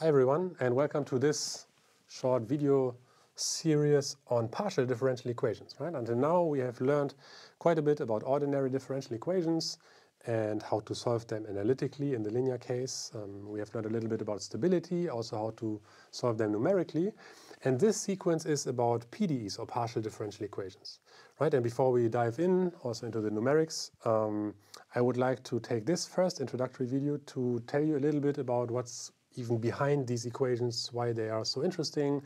Hi everyone and welcome to this short video series on partial differential equations. Right? Until now we have learned quite a bit about ordinary differential equations and how to solve them analytically in the linear case. Um, we have learned a little bit about stability, also how to solve them numerically. And this sequence is about PDEs or partial differential equations. Right? And before we dive in also into the numerics, um, I would like to take this first introductory video to tell you a little bit about what's even behind these equations, why they are so interesting,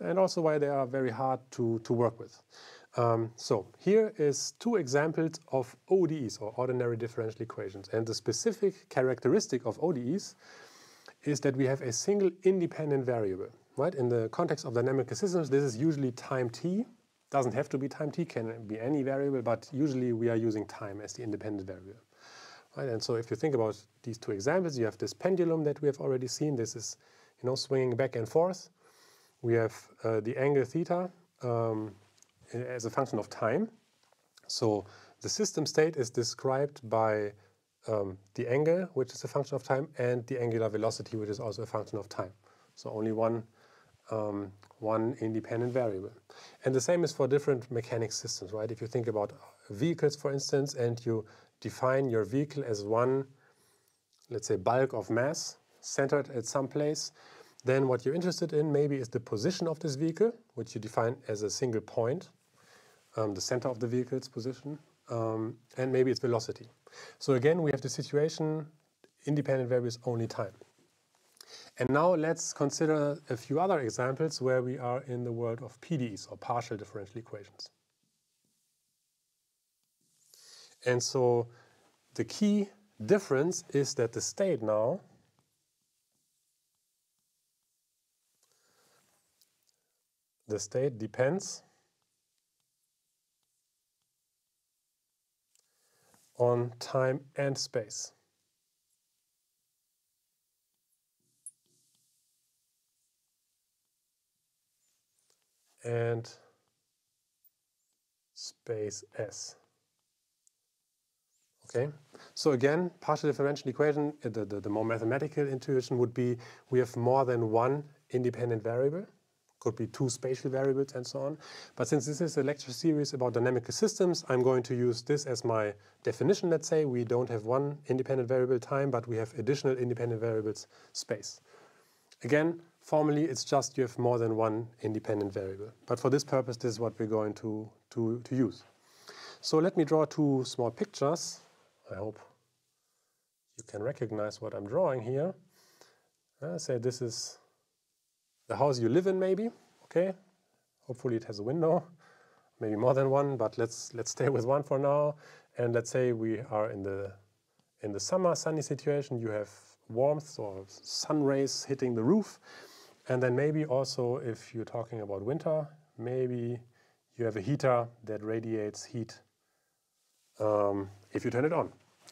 and also why they are very hard to, to work with. Um, so here is two examples of ODEs or ordinary differential equations. And the specific characteristic of ODEs is that we have a single independent variable. Right? In the context of dynamical systems, this is usually time t. Doesn't have to be time t, can be any variable, but usually we are using time as the independent variable. Right? And so if you think about these two examples, you have this pendulum that we have already seen. This is you know, swinging back and forth. We have uh, the angle theta um, as a function of time. So the system state is described by um, the angle, which is a function of time, and the angular velocity, which is also a function of time. So only one, um, one independent variable. And the same is for different mechanics systems, right? If you think about vehicles, for instance, and you define your vehicle as one, let's say, bulk of mass centered at some place, then what you're interested in maybe is the position of this vehicle, which you define as a single point, um, the center of the vehicle's position, um, and maybe its velocity. So again, we have the situation, independent variables only time. And now let's consider a few other examples where we are in the world of PDEs, or partial differential equations. And so the key difference is that the state now the state depends on time and space. And space S. Okay, so again, partial differential equation, uh, the, the, the more mathematical intuition would be we have more than one independent variable could be two spatial variables and so on. But since this is a lecture series about dynamical systems, I'm going to use this as my definition, let's say. We don't have one independent variable time, but we have additional independent variables space. Again, formally, it's just you have more than one independent variable. But for this purpose, this is what we're going to, to, to use. So let me draw two small pictures. I hope you can recognize what I'm drawing here. I say this is the house you live in maybe, okay? Hopefully it has a window, maybe more than one, but let's, let's stay with one for now. And let's say we are in the, in the summer sunny situation, you have warmth or sun rays hitting the roof. And then maybe also if you're talking about winter, maybe you have a heater that radiates heat um, if you turn it on,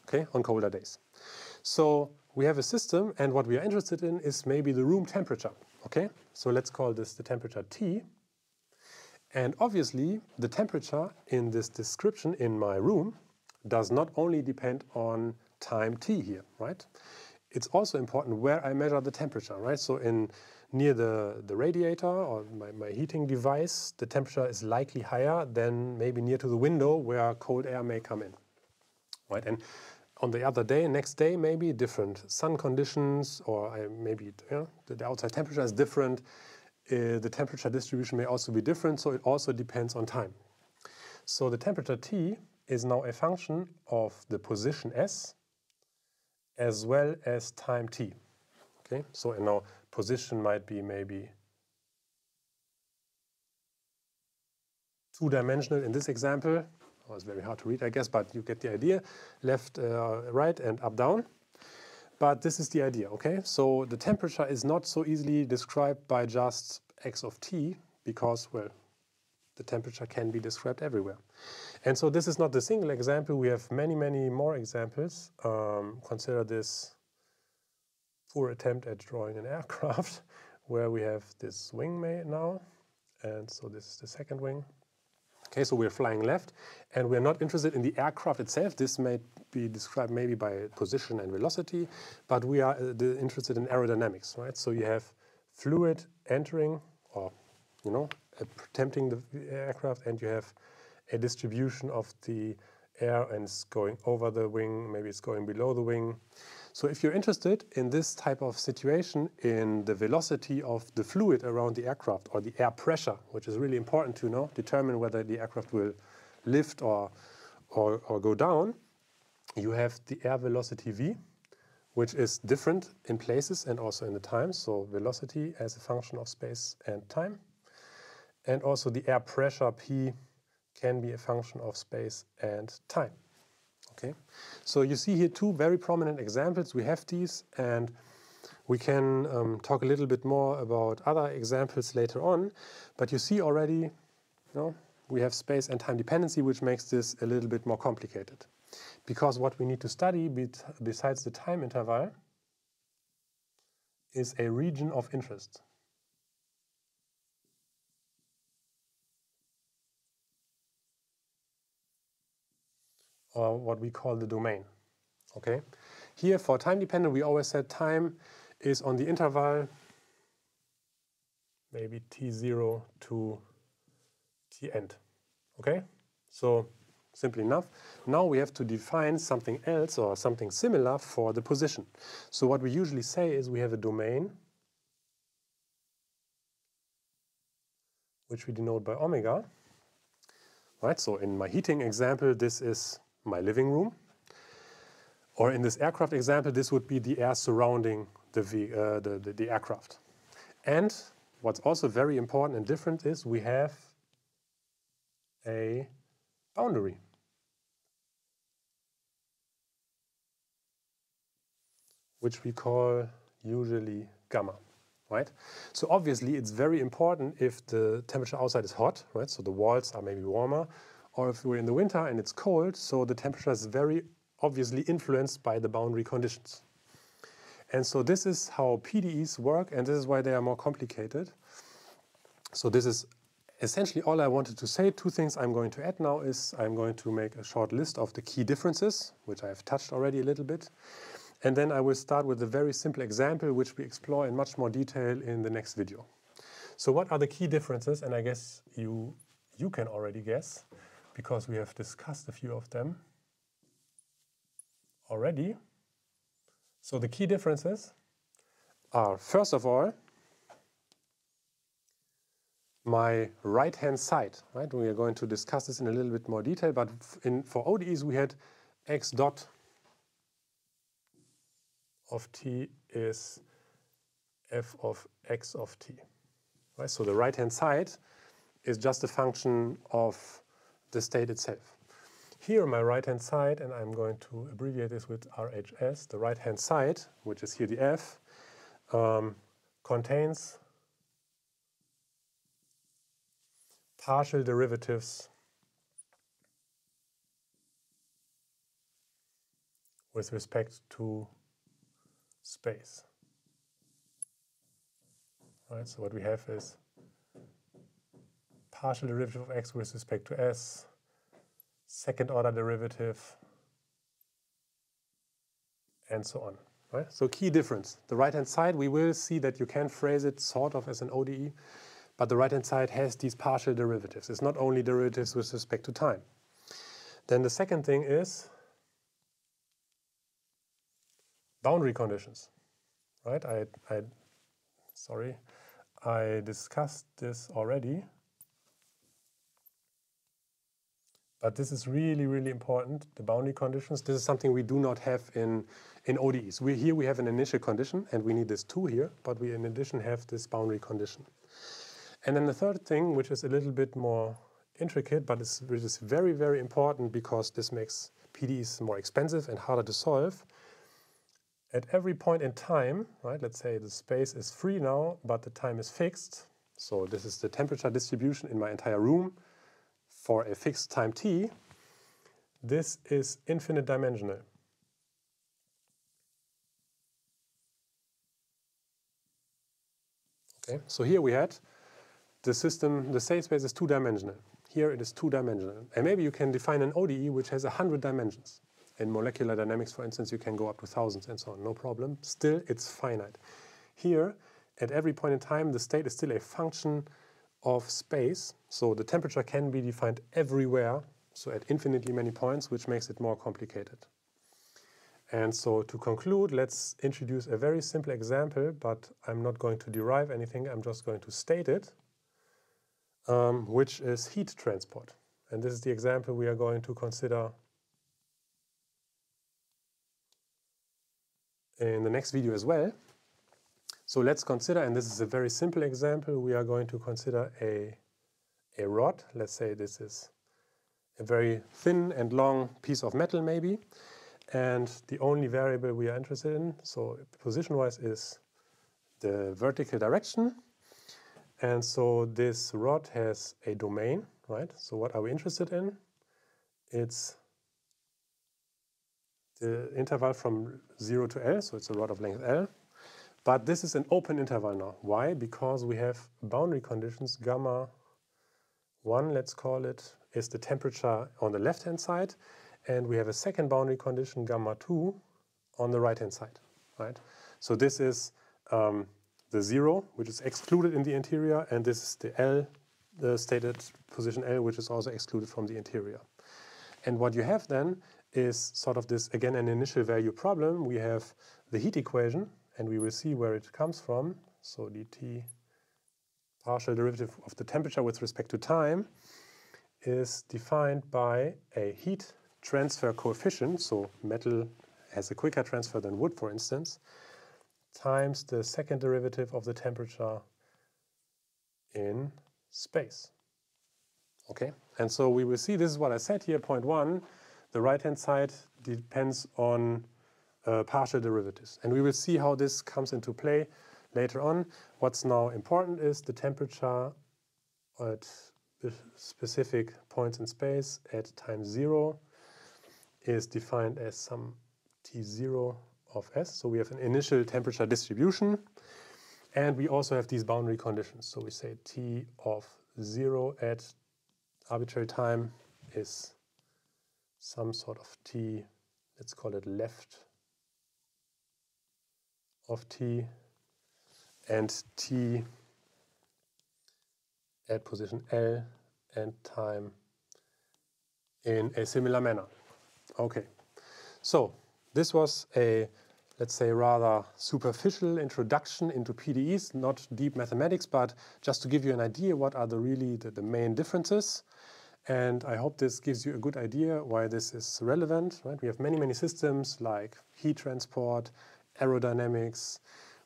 okay, on colder days. So we have a system and what we are interested in is maybe the room temperature. Okay, so let's call this the temperature T. And obviously, the temperature in this description in my room does not only depend on time T here, right? It's also important where I measure the temperature, right? So in near the, the radiator or my, my heating device, the temperature is likely higher than maybe near to the window where cold air may come in, right? And on the other day, next day, maybe different sun conditions, or maybe you know, the outside temperature is different. Uh, the temperature distribution may also be different, so it also depends on time. So the temperature T is now a function of the position S as well as time T. Okay, so and now position might be maybe two-dimensional in this example, Oh, it's very hard to read, I guess, but you get the idea. Left, uh, right, and up, down. But this is the idea, okay? So the temperature is not so easily described by just x of t, because, well, the temperature can be described everywhere. And so this is not the single example. We have many, many more examples. Um, consider this poor attempt at drawing an aircraft, where we have this wing made now. And so this is the second wing. Okay, so we're flying left, and we're not interested in the aircraft itself. This may be described maybe by position and velocity, but we are uh, interested in aerodynamics, right? So you have fluid entering, or you know, attempting the aircraft, and you have a distribution of the air, and it's going over the wing, maybe it's going below the wing. So if you're interested in this type of situation, in the velocity of the fluid around the aircraft or the air pressure, which is really important to know, determine whether the aircraft will lift or, or, or go down, you have the air velocity v, which is different in places and also in the time. So velocity as a function of space and time. And also the air pressure p can be a function of space and time. Okay, so you see here two very prominent examples. We have these, and we can um, talk a little bit more about other examples later on. But you see already, you know, we have space and time dependency, which makes this a little bit more complicated. Because what we need to study besides the time interval is a region of interest. What we call the domain. Okay. Here for time dependent, we always said time is on the interval maybe t0 to t end. Okay? So simply enough. Now we have to define something else or something similar for the position. So what we usually say is we have a domain which we denote by omega. Right, so in my heating example, this is my living room. Or in this aircraft example, this would be the air surrounding the, uh, the, the, the aircraft. And what's also very important and different is we have a boundary. which we call usually gamma, right? So obviously it's very important if the temperature outside is hot, right? So the walls are maybe warmer, or if we're in the winter and it's cold, so the temperature is very obviously influenced by the boundary conditions. And so this is how PDEs work, and this is why they are more complicated. So this is essentially all I wanted to say. Two things I'm going to add now is I'm going to make a short list of the key differences, which I have touched already a little bit. And then I will start with a very simple example, which we explore in much more detail in the next video. So what are the key differences? And I guess you, you can already guess because we have discussed a few of them already. So the key differences are, first of all, my right-hand side, right? We are going to discuss this in a little bit more detail, but in, for ODEs we had x dot of t is f of x of t, right? So the right-hand side is just a function of the state itself. Here on my right-hand side, and I'm going to abbreviate this with RHS, the right-hand side, which is here the F, um, contains partial derivatives with respect to space. Right, so what we have is partial derivative of x with respect to s, second order derivative, and so on. Right? So key difference. The right-hand side, we will see that you can phrase it sort of as an ODE, but the right-hand side has these partial derivatives. It's not only derivatives with respect to time. Then the second thing is boundary conditions. Right? I, I sorry, I discussed this already. But this is really, really important, the boundary conditions. This is something we do not have in, in ODEs. We, here we have an initial condition, and we need this two here, but we in addition have this boundary condition. And then the third thing, which is a little bit more intricate, but it's, which is very, very important because this makes PDEs more expensive and harder to solve. At every point in time, right, let's say the space is free now, but the time is fixed. So this is the temperature distribution in my entire room for a fixed time t, this is infinite dimensional. Okay, so here we had the system, the state space is two-dimensional. Here it is two-dimensional. And maybe you can define an ODE which has 100 dimensions. In molecular dynamics, for instance, you can go up to thousands and so on, no problem. Still, it's finite. Here, at every point in time, the state is still a function of space. So the temperature can be defined everywhere, so at infinitely many points, which makes it more complicated. And so to conclude, let's introduce a very simple example, but I'm not going to derive anything, I'm just going to state it, um, which is heat transport. And this is the example we are going to consider in the next video as well. So let's consider, and this is a very simple example, we are going to consider a, a rod. Let's say this is a very thin and long piece of metal maybe. And the only variable we are interested in, so position-wise, is the vertical direction. And so this rod has a domain, right? So what are we interested in? It's the interval from 0 to L, so it's a rod of length L. But this is an open interval now. Why? Because we have boundary conditions. Gamma 1, let's call it, is the temperature on the left-hand side. And we have a second boundary condition, gamma 2, on the right-hand side. Right? So this is um, the 0, which is excluded in the interior, and this is the L, the stated position L, which is also excluded from the interior. And what you have then is sort of this, again, an initial value problem. We have the heat equation, and we will see where it comes from. So dt partial derivative of the temperature with respect to time is defined by a heat transfer coefficient, so metal has a quicker transfer than wood, for instance, times the second derivative of the temperature in space. Okay, and so we will see, this is what I said here, point one, the right-hand side depends on Uh, partial derivatives. And we will see how this comes into play later on. What's now important is the temperature at specific points in space at time zero is defined as some T0 of S. So we have an initial temperature distribution and we also have these boundary conditions. So we say T of zero at arbitrary time is some sort of T, let's call it left of t and t at position L and time in a similar manner. Okay, so this was a, let's say, rather superficial introduction into PDEs, not deep mathematics, but just to give you an idea what are the really the, the main differences. And I hope this gives you a good idea why this is relevant. Right? We have many, many systems like heat transport, aerodynamics.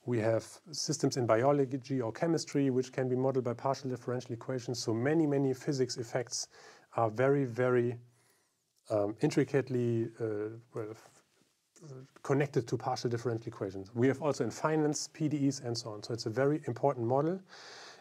We have systems in biology or chemistry which can be modeled by partial differential equations. So many, many physics effects are very, very um, intricately uh, well, connected to partial differential equations. We have also in finance, PDEs, and so on. So it's a very important model.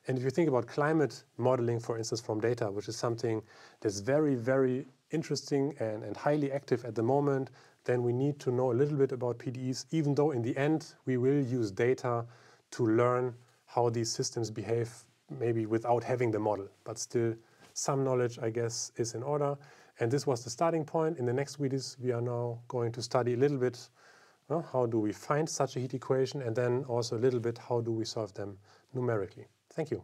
And if you think about climate modeling, for instance, from data, which is something that's very, very interesting and, and highly active at the moment, then we need to know a little bit about PDEs, even though in the end we will use data to learn how these systems behave, maybe without having the model. But still, some knowledge, I guess, is in order. And this was the starting point. In the next videos, we are now going to study a little bit well, how do we find such a heat equation, and then also a little bit how do we solve them numerically. Thank you.